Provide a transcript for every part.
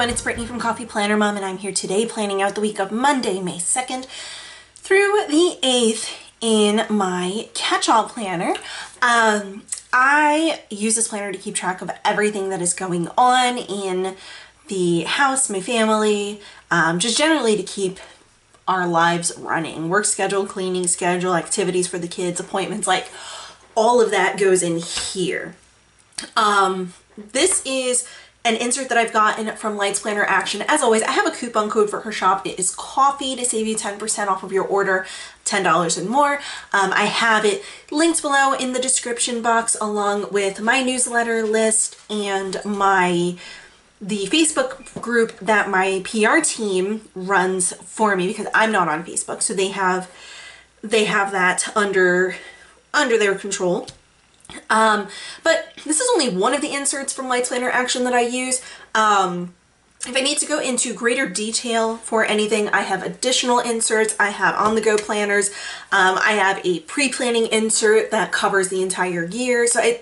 everyone, it's Brittany from Coffee Planner Mom and I'm here today planning out the week of Monday, May 2nd through the 8th in my catch-all planner. Um, I use this planner to keep track of everything that is going on in the house, my family, um, just generally to keep our lives running. Work schedule, cleaning schedule, activities for the kids, appointments, like all of that goes in here. Um, this is an insert that I've gotten from Lights Planner Action. As always, I have a coupon code for her shop. It is coffee to save you 10% off of your order, $10 and more. Um, I have it linked below in the description box along with my newsletter list and my the Facebook group that my PR team runs for me because I'm not on Facebook. So they have they have that under under their control. Um, but this is only one of the inserts from Lights Planner Action that I use. Um, if I need to go into greater detail for anything, I have additional inserts. I have on-the-go planners. Um, I have a pre-planning insert that covers the entire year. So I,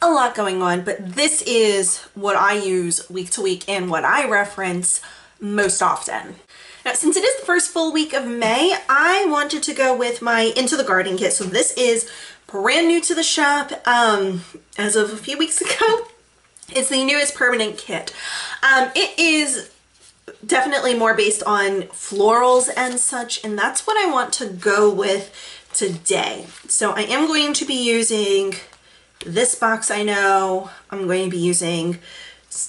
a lot going on, but this is what I use week to week and what I reference most often. Now, since it is the first full week of May, I wanted to go with my Into the Garden kit. So this is brand new to the shop um, as of a few weeks ago. It's the newest permanent kit. Um, it is definitely more based on florals and such, and that's what I want to go with today. So I am going to be using this box I know. I'm going to be using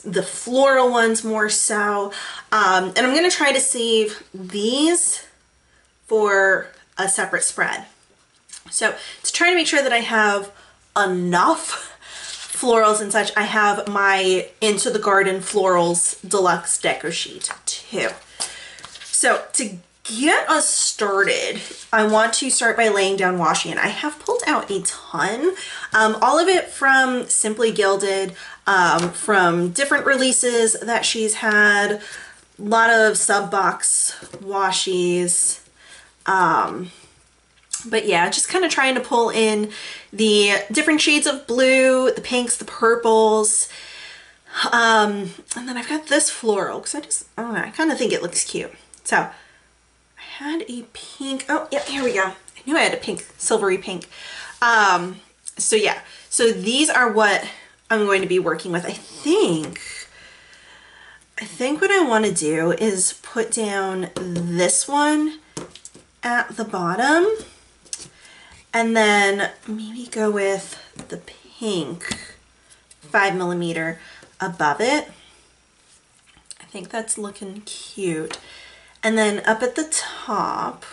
the floral ones more so. Um, and I'm going to try to save these for a separate spread. So to try to make sure that I have enough florals and such, I have my Into the Garden Florals Deluxe Deco Sheet too. So to get us started, I want to start by laying down washi and I have pulled out a ton, um, all of it from Simply Gilded, um, from different releases that she's had, a lot of sub box washies, um, but yeah, just kind of trying to pull in the different shades of blue, the pinks, the purples. Um, and then I've got this floral because I just, I I kind of think it looks cute. So I had a pink, oh yeah, here we go. I knew I had a pink, silvery pink. Um, so yeah, so these are what I'm going to be working with. I think, I think what I want to do is put down this one at the bottom and then maybe go with the pink five millimeter above it. I think that's looking cute. And then up at the top,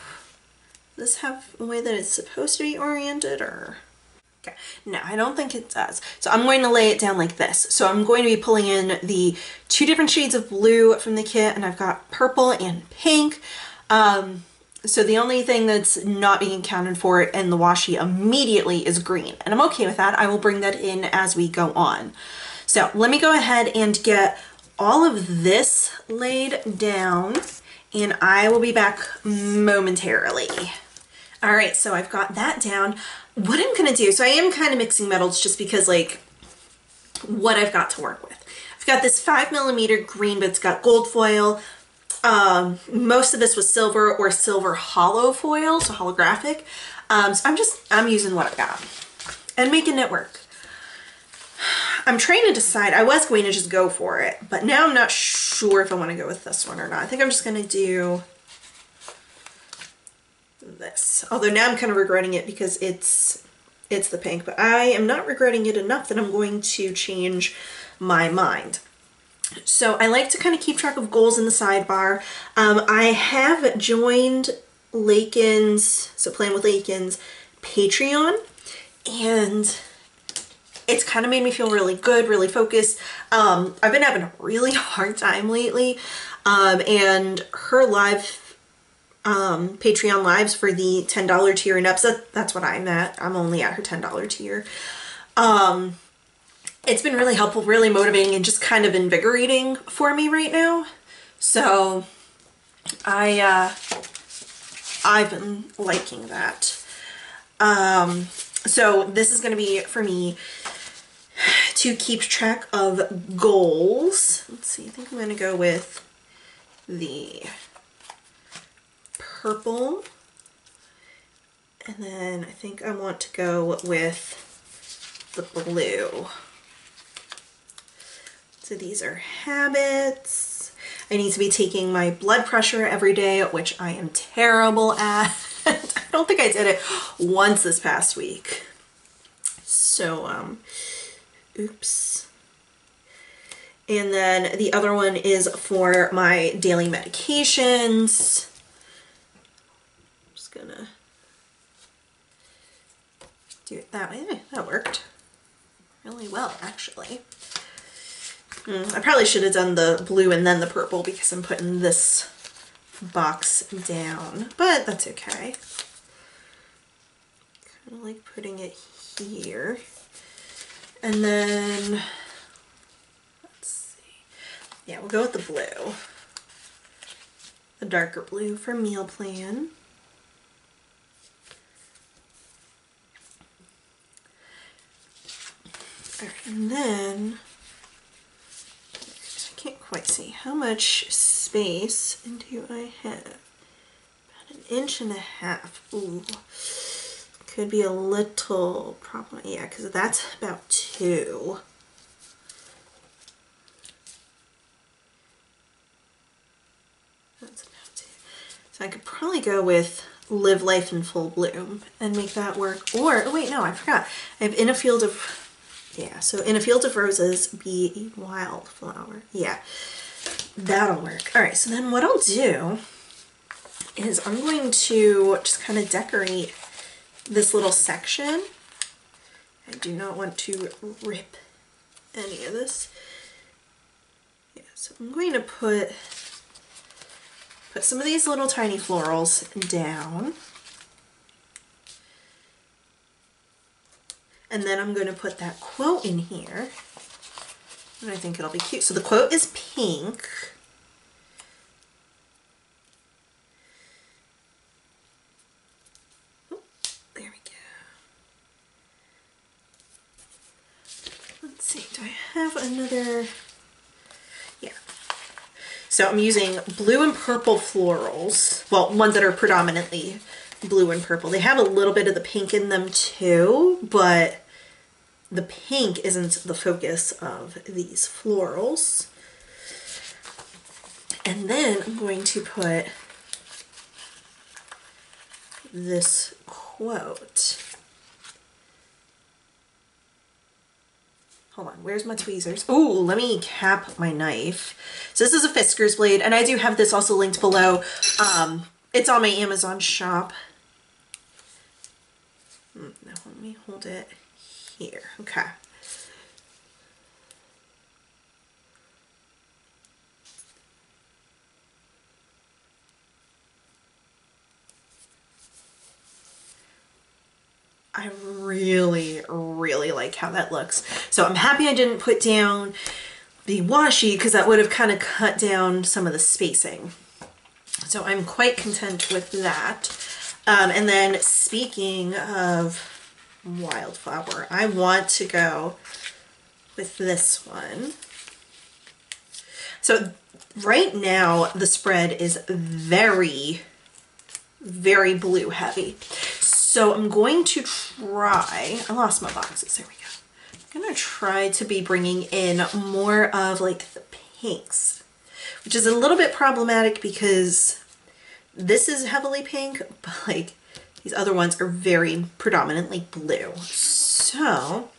does this have a way that it's supposed to be oriented or? Okay, no, I don't think it does. So I'm going to lay it down like this. So I'm going to be pulling in the two different shades of blue from the kit and I've got purple and pink. Um, so the only thing that's not being accounted for in the washi immediately is green. And I'm okay with that. I will bring that in as we go on. So let me go ahead and get all of this laid down and I will be back momentarily. All right, so I've got that down. What I'm gonna do, so I am kind of mixing metals just because like what I've got to work with. I've got this five millimeter green, but it's got gold foil, um, most of this was silver or silver hollow foil, so holographic. Um, so I'm just, I'm using what I've got and making it work. I'm trying to decide, I was going to just go for it, but now I'm not sure if I want to go with this one or not. I think I'm just going to do this. Although now I'm kind of regretting it because it's it's the pink, but I am not regretting it enough that I'm going to change my mind. So I like to kind of keep track of goals in the sidebar. Um, I have joined Lakin's, so Plan with Lakin's Patreon, and it's kind of made me feel really good, really focused. Um, I've been having a really hard time lately, um, and her live um, Patreon lives for the $10 tier and up, so that's what I'm at. I'm only at her $10 tier. Um, it's been really helpful, really motivating, and just kind of invigorating for me right now. So I, uh, I've been liking that. Um, so this is going to be for me to keep track of goals. Let's see, I think I'm gonna go with the purple. And then I think I want to go with the blue. So these are habits. I need to be taking my blood pressure every day, which I am terrible at. I don't think I did it once this past week. So, um, oops. And then the other one is for my daily medications. I'm just gonna do it that way. That worked really well, actually. Mm, I probably should have done the blue and then the purple because I'm putting this box down, but that's okay. Kind of like putting it here. And then, let's see. Yeah, we'll go with the blue. The darker blue for meal plan. and then I can't quite see how much space do I have? About an inch and a half. Ooh, could be a little problem. Yeah, because that's about two. That's about two. So I could probably go with live life in full bloom and make that work. Or, oh wait, no, I forgot. I have in a field of yeah, so in a field of roses, be a wildflower. Yeah, that'll work. All right, so then what I'll do is I'm going to just kind of decorate this little section. I do not want to rip any of this. Yeah, so I'm going to put put some of these little tiny florals down. And then I'm going to put that quote in here. And I think it'll be cute. So the quote is pink. Oh, there we go. Let's see, do I have another? Yeah. So I'm using blue and purple florals. Well, ones that are predominantly blue and purple. They have a little bit of the pink in them too, but the pink isn't the focus of these florals. And then I'm going to put this quote. Hold on, where's my tweezers? Oh, let me cap my knife. So this is a Fiskars blade, and I do have this also linked below. Um, it's on my Amazon shop. Hmm, now let me hold it here. Okay. I really, really like how that looks. So I'm happy I didn't put down the washi because that would have kind of cut down some of the spacing. So I'm quite content with that. Um, and then speaking of wildflower, I want to go with this one. So right now the spread is very, very blue heavy. So I'm going to try, I lost my boxes, there we go. I'm gonna try to be bringing in more of like the pinks, which is a little bit problematic because this is heavily pink, but like these other ones are very predominantly blue. So,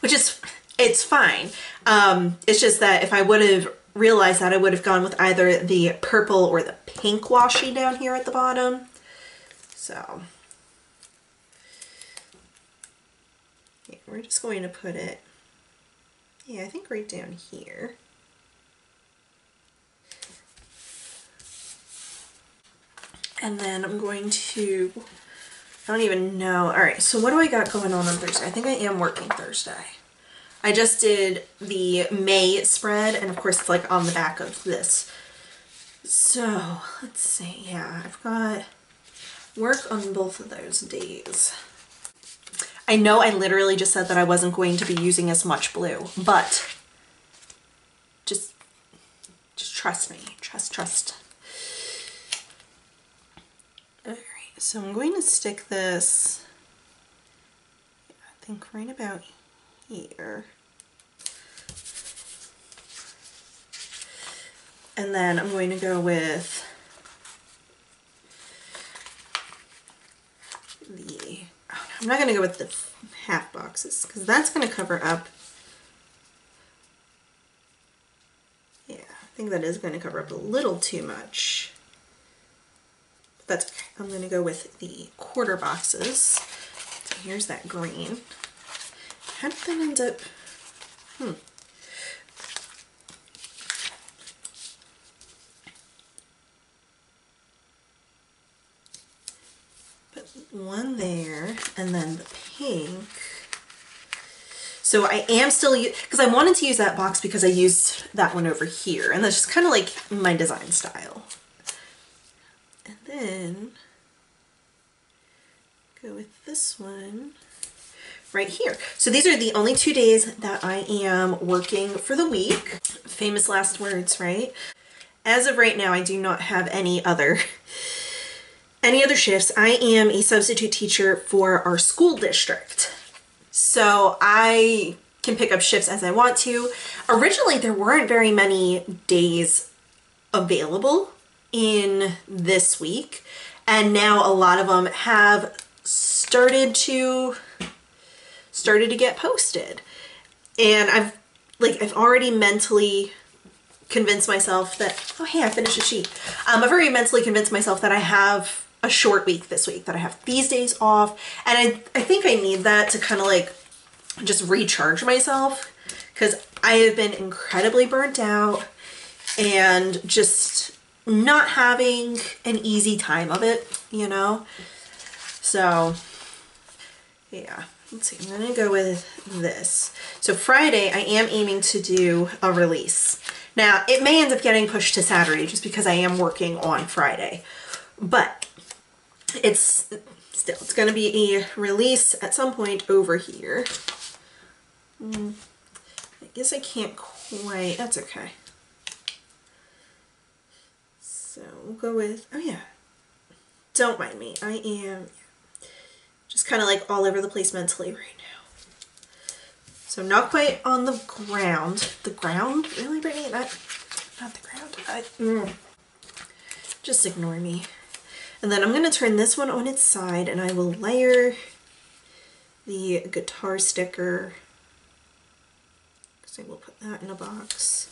which is, it's fine. Um, it's just that if I would have realized that, I would have gone with either the purple or the pink washi down here at the bottom. So, yeah, we're just going to put it, yeah, I think right down here. And then I'm going to, I don't even know. All right, so what do I got going on on Thursday? I think I am working Thursday. I just did the May spread, and of course it's like on the back of this. So, let's see, yeah, I've got work on both of those days. I know I literally just said that I wasn't going to be using as much blue, but just, just trust me, trust, trust. All right, so I'm going to stick this, I think right about here. And then I'm going to go with the, I'm not going to go with the half boxes because that's going to cover up, yeah, I think that is going to cover up a little too much. But. I'm going to go with the quarter boxes. So here's that green. How did that end up, hmm. one there and then the pink. So I am still, because I wanted to use that box because I used that one over here and that's just kind of like my design style. Then go with this one right here. So these are the only two days that I am working for the week. Famous last words, right? As of right now, I do not have any other any other shifts, I am a substitute teacher for our school district. So I can pick up shifts as I want to. Originally, there weren't very many days available in this week. And now a lot of them have started to started to get posted. And I've like I've already mentally convinced myself that oh hey I finished a sheet. Um, I've already mentally convinced myself that I have a short week this week, that I have these days off. And I, I think I need that to kind of like just recharge myself because I have been incredibly burnt out and just not having an easy time of it, you know? So, yeah. Let's see, I'm gonna go with this. So Friday, I am aiming to do a release. Now, it may end up getting pushed to Saturday just because I am working on Friday. But it's still, it's to be a release at some point over here. Mm, I guess I can't quite, that's okay. So we'll go with, oh yeah, don't mind me. I am just kind of like all over the place mentally right now. So not quite on the ground. The ground? Really, Brittany? Not, not the ground. I, mm. Just ignore me. And then I'm going to turn this one on its side and I will layer the guitar sticker. So we'll put that in a box.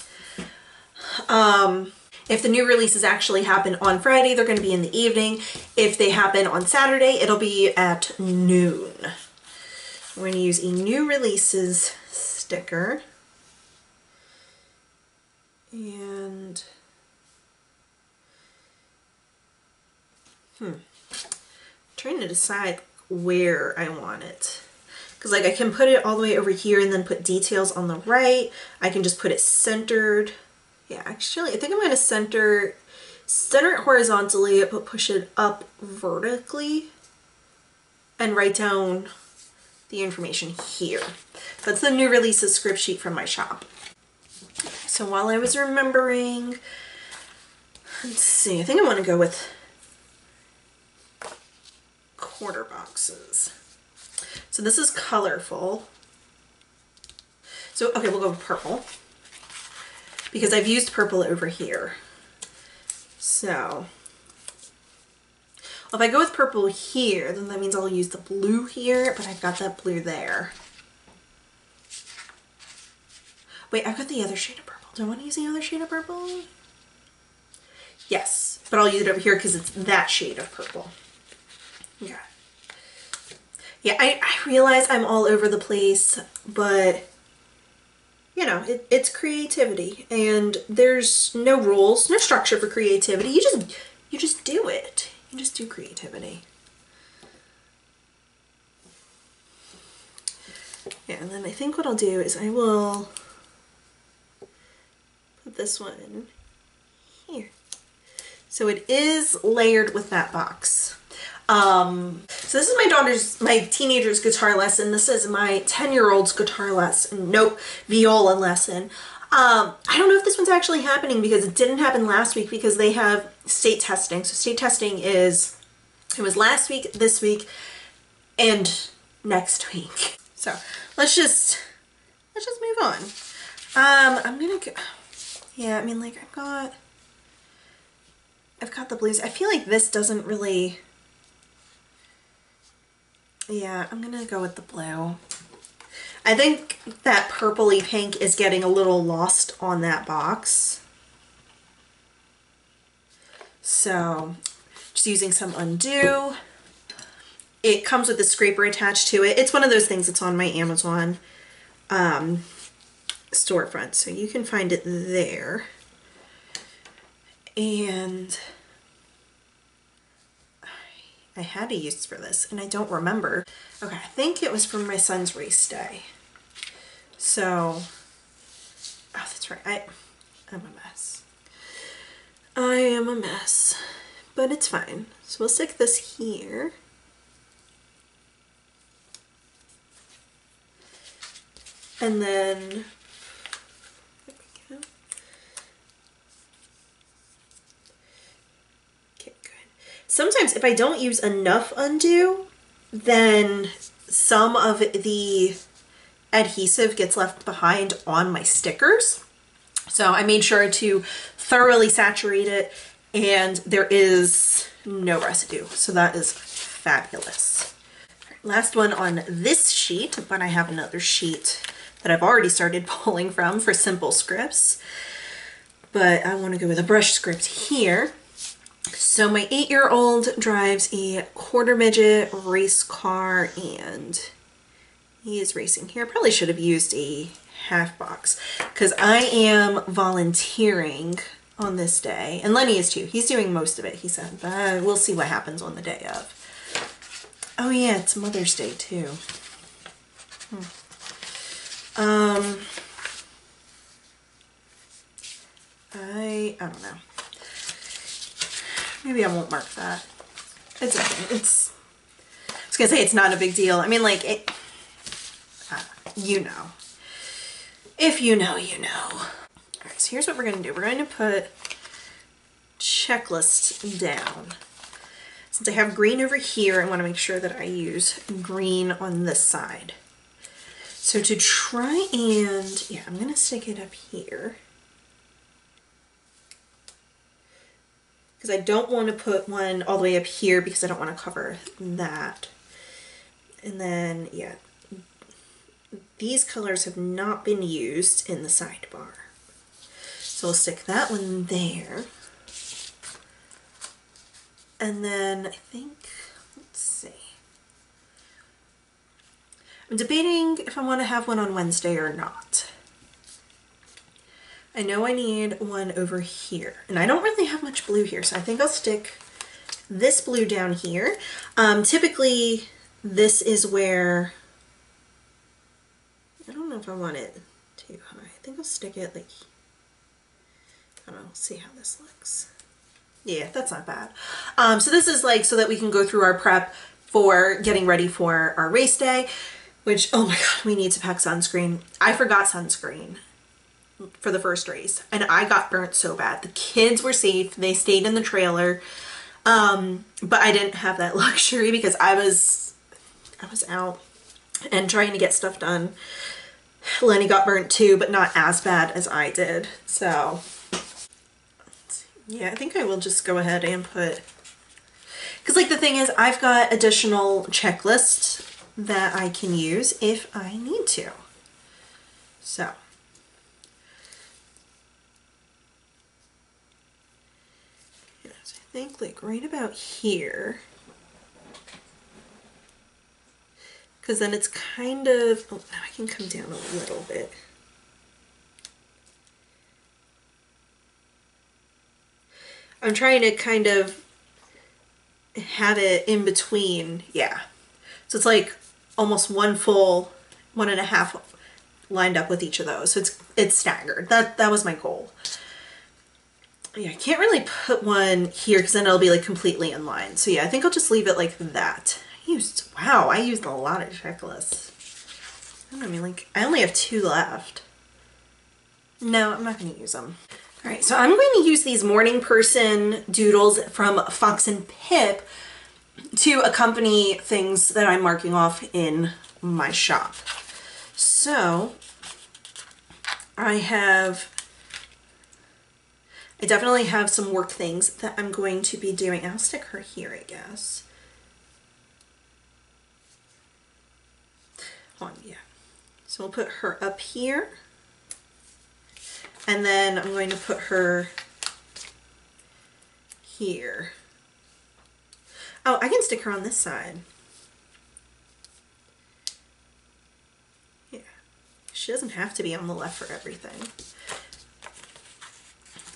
Um, if the new releases actually happen on Friday, they're going to be in the evening. If they happen on Saturday, it'll be at noon. I'm going to use a new releases sticker. And Hmm. trying to decide where I want it. Because like I can put it all the way over here and then put details on the right. I can just put it centered. Yeah, actually, I think I'm going to center, center it horizontally, but push it up vertically and write down the information here. That's the new releases script sheet from my shop. So while I was remembering, let's see, I think I want to go with quarter boxes. So this is colorful. So, okay, we'll go with purple because I've used purple over here. So, well, if I go with purple here, then that means I'll use the blue here, but I've got that blue there. Wait, I've got the other shade of purple. Do I want to use the other shade of purple? Yes, but I'll use it over here because it's that shade of purple. Yeah. Yeah, I, I realize I'm all over the place, but you know, it, it's creativity and there's no rules, no structure for creativity. You just, you just do it. You just do creativity. Yeah, and then I think what I'll do is I will put this one here. So it is layered with that box. Um, so this is my daughter's, my teenager's guitar lesson. This is my 10 year old's guitar lesson. Nope, viola lesson. Um, I don't know if this one's actually happening because it didn't happen last week because they have state testing. So state testing is, it was last week, this week, and next week. So let's just, let's just move on. Um, I'm gonna go, yeah, I mean like I've got, I've got the blues. I feel like this doesn't really, yeah, I'm gonna go with the blue. I think that purpley pink is getting a little lost on that box. So just using some UnDu. It comes with a scraper attached to it. It's one of those things that's on my Amazon um, storefront. So you can find it there. And I had a use for this and I don't remember. Okay, I think it was from my son's race day. So, oh, that's right. I, I'm a mess. I am a mess, but it's fine. So we'll stick this here. And then, Okay, good. Sometimes if I don't use enough UnDu, then some of the adhesive gets left behind on my stickers. So I made sure to thoroughly saturate it and there is no residue. So that is fabulous. Last one on this sheet, but I have another sheet that I've already started pulling from for simple scripts. But I want to go with a brush script here. So my eight-year-old drives a quarter midget race car and he is racing here. Probably should have used a half box because I am volunteering on this day. And Lenny is too. He's doing most of it, he said. But we'll see what happens on the day of. Oh yeah, it's Mother's Day too. Hmm. Um, I, I don't know. Maybe I won't mark that. It's okay. It's, I was gonna say it's not a big deal. I mean like, it, uh, you know. If you know, you know. All right, so here's what we're going to do. We're going to put checklist down. Since I have green over here, I want to make sure that I use green on this side. So to try and, yeah, I'm going to stick it up here. Because I don't want to put one all the way up here because I don't want to cover that. And then, yeah, these colors have not been used in the sidebar. So we'll stick that one there. And then I think, let's see. I'm debating if I want to have one on Wednesday or not. I know I need one over here and I don't really have much blue here so I think I'll stick this blue down here. Um, typically this is where I don't know if I want it too high. I think I'll stick it like, I don't know, see how this looks. Yeah, that's not bad. Um, so this is like so that we can go through our prep for getting ready for our race day, which, oh my God, we need to pack sunscreen. I forgot sunscreen for the first race and I got burnt so bad. The kids were safe. They stayed in the trailer. Um, but I didn't have that luxury because I was, I was out and trying to get stuff done. Lenny got burnt too, but not as bad as I did. So yeah, I think I will just go ahead and put, because like the thing is I've got additional checklists that I can use if I need to. So. Yes, I think like right about here. because then it's kind of, oh, I can come down a little bit. I'm trying to kind of have it in between, yeah. So it's like almost one full, one and a half lined up with each of those. So it's it's staggered. That that was my goal. Yeah, I can't really put one here because then it'll be like completely in line. So yeah, I think I'll just leave it like that. I used, wow, I used a lot of checklists. I mean, like, I only have two left. No, I'm not to use them. All right, so I'm going to use these morning person doodles from Fox and Pip to accompany things that I'm marking off in my shop. So I have, I definitely have some work things that I'm going to be doing. I'll stick her here, I guess. On, yeah. So we'll put her up here. And then I'm going to put her here. Oh, I can stick her on this side. Yeah. She doesn't have to be on the left for everything.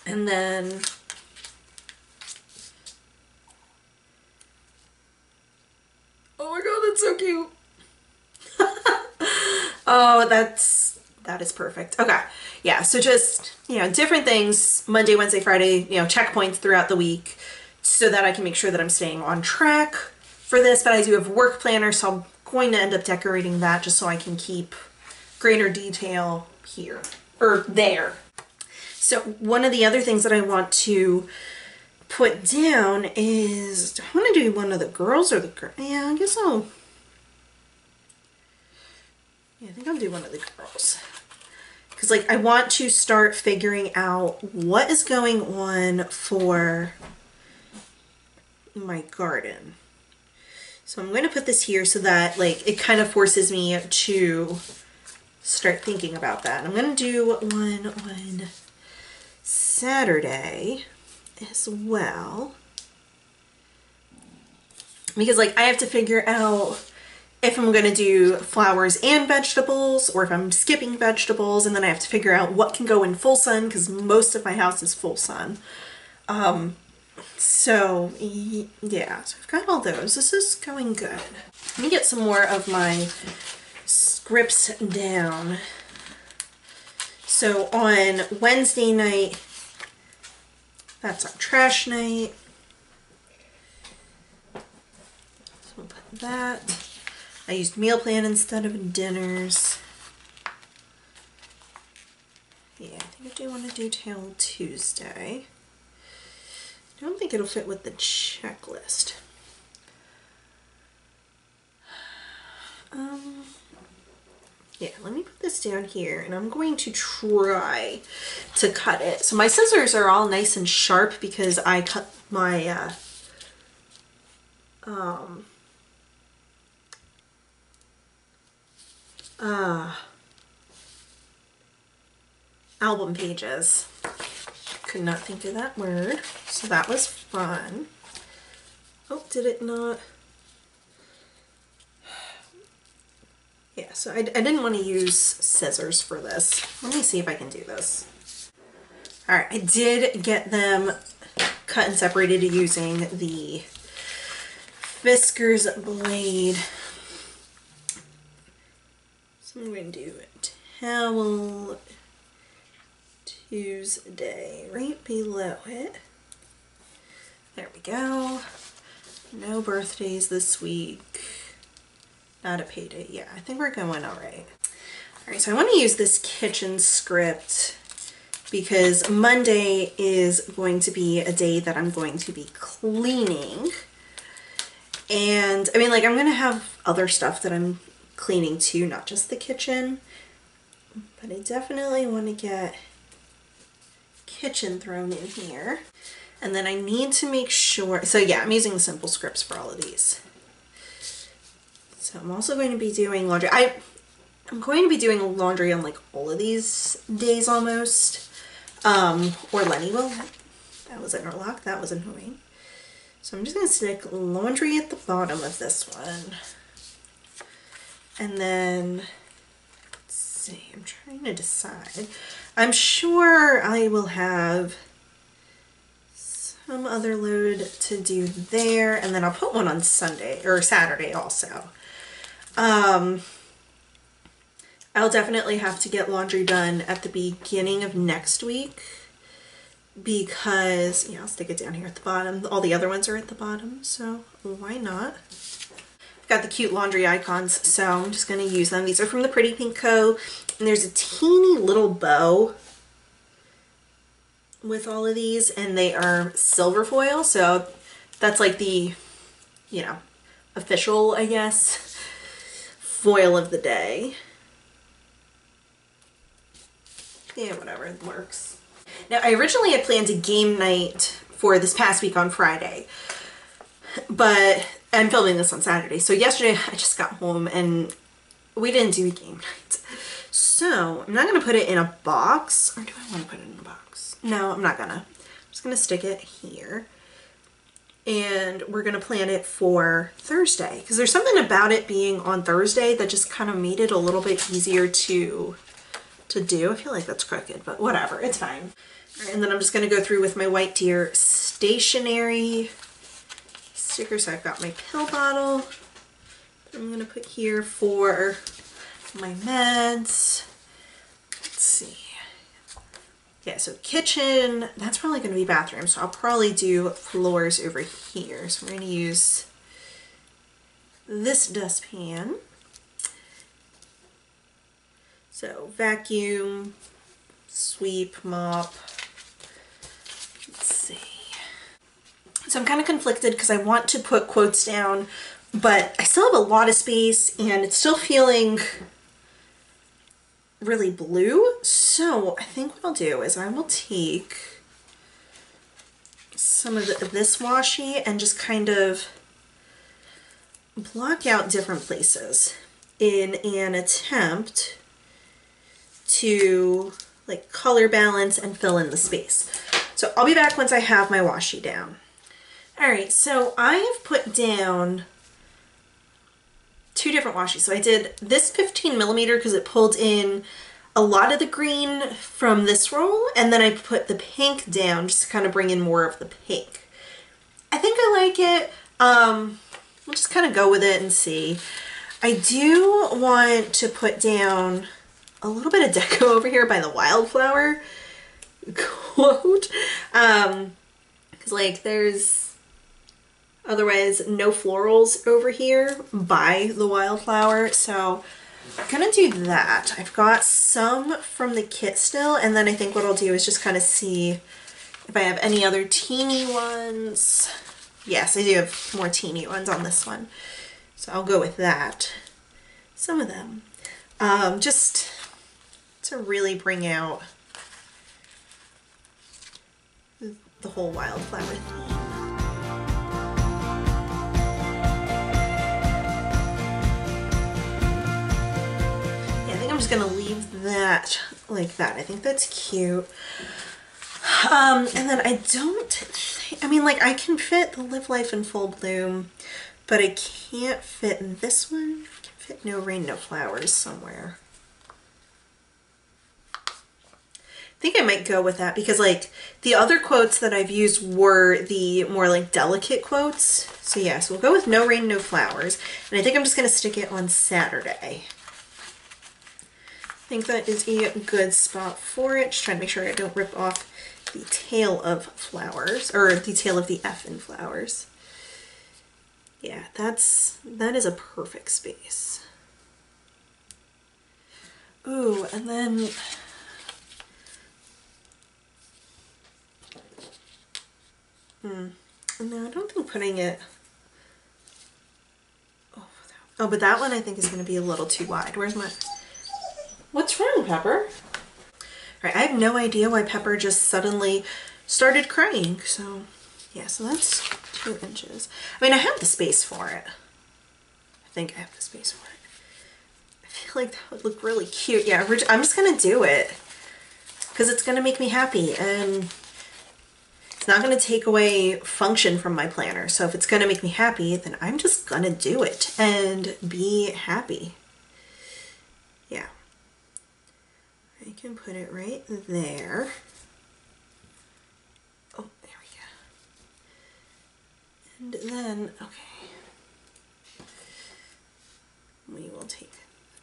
And then Oh my god, that's so cute. oh, that's that is perfect. Okay yeah, so just, you know, different things, Monday, Wednesday, Friday, you know, checkpoints throughout the week so that I can make sure that I'm staying on track for this. But I do have work planner, so I'm going to end up decorating that just so I can keep greater detail here or there. So one of the other things that I want to put down is, I want to do one of the girls or the girl? Yeah, I guess I'll, yeah, I think I'll do one of the girls because like I want to start figuring out what is going on for my garden. So I'm going to put this here so that like it kind of forces me to start thinking about that. I'm going to do one on Saturday as well. Because like I have to figure out if I'm to do flowers and vegetables or if I'm skipping vegetables and then I have to figure out what can go in full sun because most of my house is full sun. Um, so yeah, so I've got all those. This is going good. Let me get some more of my scripts down. So on Wednesday night, that's our trash night. So we'll put that. I used meal plan instead of dinners. Yeah, I think I do want to do Tail Tuesday. I don't think it'll fit with the checklist. Um, yeah, let me put this down here and I'm going to try to cut it. So my scissors are all nice and sharp because I cut my, uh, um, uh, album pages. Could not think of that word. So that was fun. Oh, did it not? Yeah, so I, I didn't want to use scissors for this. Let me see if I can do this. All right, I did get them cut and separated using the Fiskars blade So I'm going to do a towel Tuesday right below it. There we go. No birthdays this week. Not a payday. Yeah, I think we're going all right. All right, so I want to use this kitchen script because Monday is going to be a day that I'm going to be cleaning. And I mean, like, I'm going to have other stuff that I'm cleaning too, not just the kitchen. But I definitely want to get kitchen thrown in here. And then I need to make sure, so yeah, I'm using the simple scripts for all of these. So I'm also going to be doing laundry. I, I'm going to be doing laundry on like all of these days almost. Um, or Lenny will. That was interlock. That was annoying. So I'm just going to stick laundry at the bottom of this one. And then, let's see, I'm trying to decide. I'm sure I will have some other load to do there, and then I'll put one on Sunday, or Saturday also. Um, I'll definitely have to get laundry done at the beginning of next week because, yeah, I'll stick it down here at the bottom. All the other ones are at the bottom, so why not? I've got the cute laundry icons, so I'm just going to use them. These are from the Pretty Pink Co. And there's a teeny little bow with all of these, and they are silver foil, so that's like the, you know, official, I guess, foil of the day. Yeah, whatever, it works. Now, I originally had planned a game night for this past week on Friday, but I'm filming this on Saturday. So yesterday I just got home and we didn't do a game night. So I'm not to put it in a box, or do I want to put it in a box? No, I'm not gonna. I'm just gonna stick it here and we're gonna plan it for Thursday because there's something about it being on Thursday that just kind of made it a little bit easier to to do. I feel like that's crooked, but whatever, it's fine. and then I'm just gonna go through with my White Deer stationery stickers. So I've got my pill bottle. I'm gonna put here for my meds. Let's see. Yeah, so kitchen, that's probably going to be bathroom. So I'll probably do floors over here. So we're going to use this dustpan. So vacuum, sweep, mop. Let's see. So I'm kind of conflicted because I want to put quotes down, but I still have a lot of space and it's still feeling really blue. So I think what I'll do is I will take some of the, this washi and just kind of block out different places in an attempt to like color balance and fill in the space. So I'll be back once I have my washi down. All right, so I have put down two different washi. So I did this 15 millimeter because it pulled in a lot of the green from this roll and then I put the pink down just to kind of bring in more of the pink. I think I like it. Um, we'll just kind of go with it and see. I do want to put down a little bit of deco over here by the wildflower quote. Um, cause like there's Otherwise, no florals over here by the wildflower. So I'm gonna do that. I've got some from the kit still, and then I think what I'll do is just kind of see if I have any other teeny ones. Yes, I do have more teeny ones on this one. So I'll go with that. Some of them. Um, just to really bring out the whole wildflower theme. I'm just gonna leave that like that. I think that's cute. Um, and then I don't, I mean like I can fit the Live Life in Full Bloom, but I can't fit in this one. I can fit No Rain, No Flowers somewhere. I think I might go with that because like the other quotes that I've used were the more like delicate quotes. So yes, yeah, so we'll go with No Rain, No Flowers. And I think I'm just to stick it on Saturday. I think that is a good spot for it. Just trying to make sure I don't rip off the tail of flowers, or the tail of the F in flowers. Yeah, that's, that is a perfect space. Ooh, and then Hmm. No, I don't think putting it... Oh, oh, but that one I think is going to be a little too wide. Where's my... What's wrong, Pepper? All right, I have no idea why Pepper just suddenly started crying. So yeah, so that's two inches. I mean, I have the space for it. I think I have the space for it. I feel like that would look really cute. Yeah, I'm just gonna do it because it's gonna make me happy and it's not gonna take away function from my planner. So if it's gonna make me happy, then I'm just gonna do it and be happy. Yeah. I can put it right there. Oh, there we go. And then, okay, we will take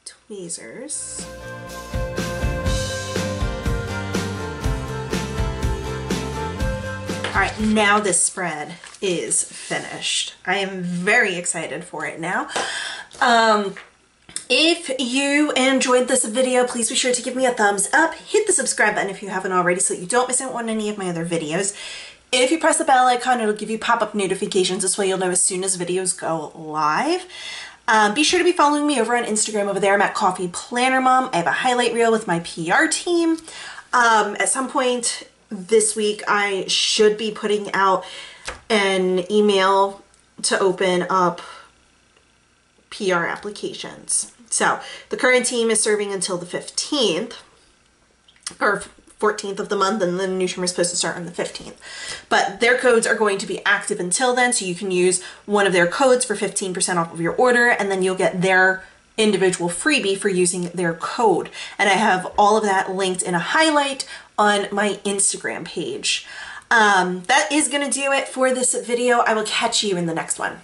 tweezers. All right, now this spread is finished. I am very excited for it now. Um, if you enjoyed this video, please be sure to give me a thumbs up. Hit the subscribe button if you haven't already so you don't miss out on any of my other videos. If you press the bell icon, it'll give you pop-up notifications. This way you'll know as soon as videos go live. Um, be sure to be following me over on Instagram. Over there, I'm at Coffee Planner Mom. I have a highlight reel with my PR team. Um, at some point this week, I should be putting out an email to open up PR applications. So the current team is serving until the 15th or 14th of the month and the new term is supposed to start on the 15th. But their codes are going to be active until then, so you can use one of their codes for 15% off of your order and then you'll get their individual freebie for using their code. And I have all of that linked in a highlight on my Instagram page. Um, that is going to do it for this video. I will catch you in the next one.